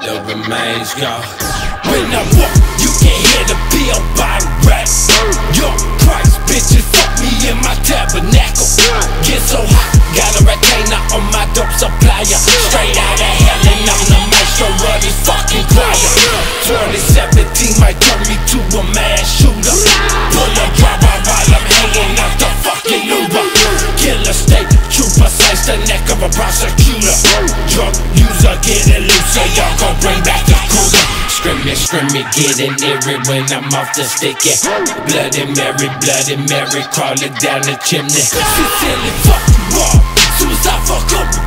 Little remains, y'all. When I walk, you can hear the bill by rap. Yo, Christ, bitches, fuck me in my tabernacle. Get so hot, got a retainer on my dope supplier. Straight out of hell, and I'm the maestro of this fucking choir. 2017 might turn me to a mass shooter. Pull a driver while I'm hanging out the fucking Uber. Killer state trooper, slice the neck of a prosecutor. Drug user, getting looser, y'all gon' bring back the cooler. Scrimmy, scrimmy, getting eerie when I'm off the sticky. Bloody Mary, Bloody Mary, crawling down the chimney. Sincerely, fuck you all. Suicide, fuck up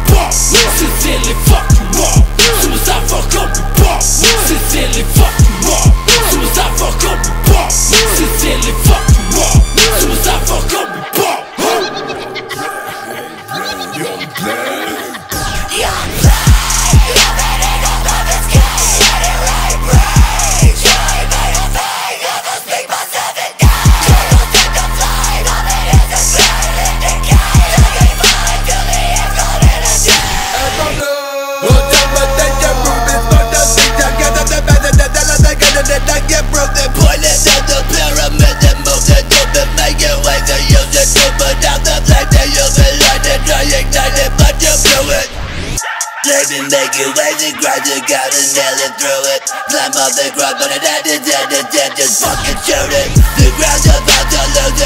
Living make you lazy, grind you gotta nail it through it. Climb up the ground, but it had to dead, just fucking shoot it. The ground's about to lose it,